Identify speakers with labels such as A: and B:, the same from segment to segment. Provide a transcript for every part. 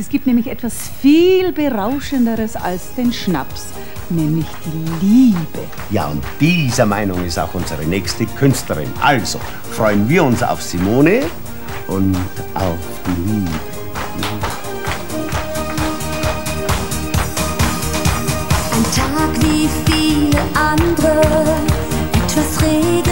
A: Es gibt nämlich etwas viel Berauschenderes als den Schnaps, nämlich die Liebe.
B: Ja, und dieser Meinung ist auch unsere nächste Künstlerin. Also freuen wir uns auf Simone und auf die Liebe.
C: Ein Tag wie viele andere, etwas regnet.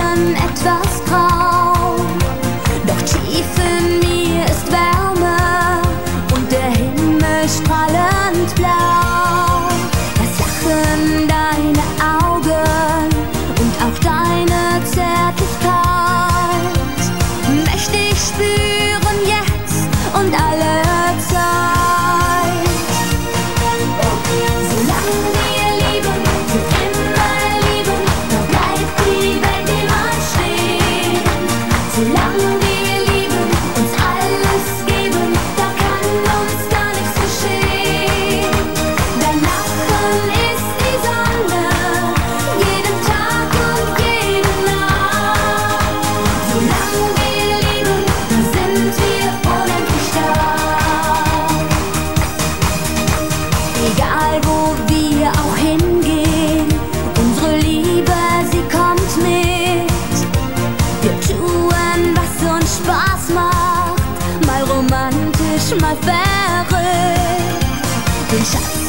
C: 一场。